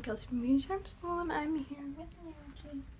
I'm Kelsey from Beauty Charm School and I'm here with Angie.